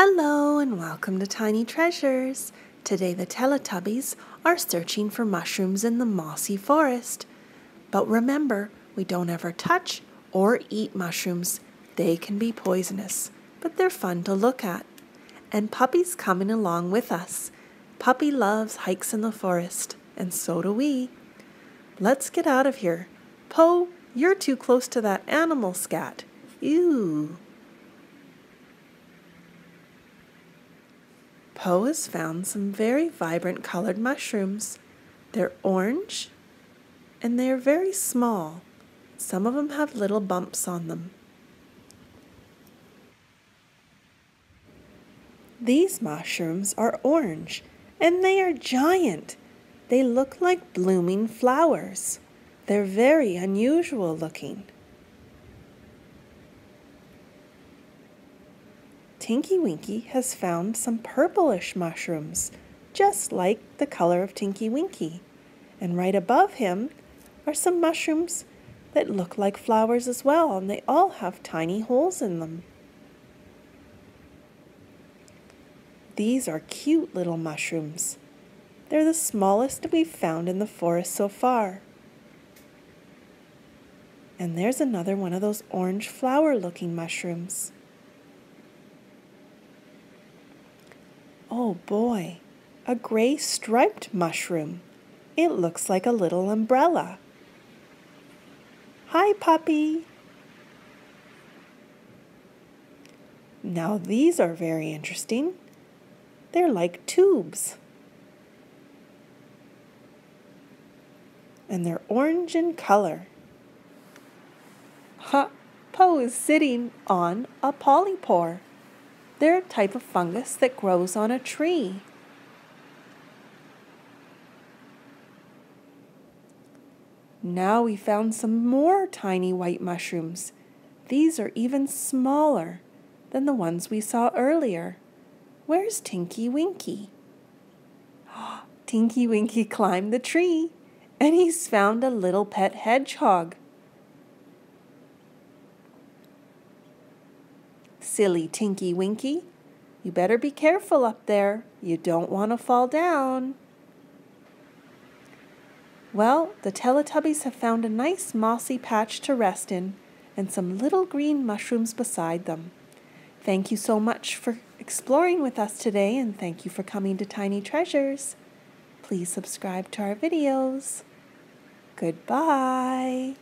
Hello and welcome to Tiny Treasures. Today the Teletubbies are searching for mushrooms in the mossy forest. But remember, we don't ever touch or eat mushrooms. They can be poisonous, but they're fun to look at. And Puppy's coming along with us. Puppy loves hikes in the forest, and so do we. Let's get out of here. Po, you're too close to that animal scat. Ew. Po has found some very vibrant colored mushrooms. They're orange and they are very small. Some of them have little bumps on them. These mushrooms are orange and they are giant. They look like blooming flowers. They're very unusual looking. Tinky Winky has found some purplish mushrooms, just like the color of Tinky Winky. And right above him are some mushrooms that look like flowers as well, and they all have tiny holes in them. These are cute little mushrooms. They're the smallest we've found in the forest so far. And there's another one of those orange flower looking mushrooms. Oh boy, a gray striped mushroom. It looks like a little umbrella. Hi, puppy. Now these are very interesting. They're like tubes. And they're orange in color. Ha! Po is sitting on a polypore. They're a type of fungus that grows on a tree. Now we found some more tiny white mushrooms. These are even smaller than the ones we saw earlier. Where's Tinky Winky? Tinky Winky climbed the tree and he's found a little pet hedgehog. Silly Tinky Winky, you better be careful up there. You don't want to fall down. Well, the Teletubbies have found a nice mossy patch to rest in and some little green mushrooms beside them. Thank you so much for exploring with us today and thank you for coming to Tiny Treasures. Please subscribe to our videos. Goodbye.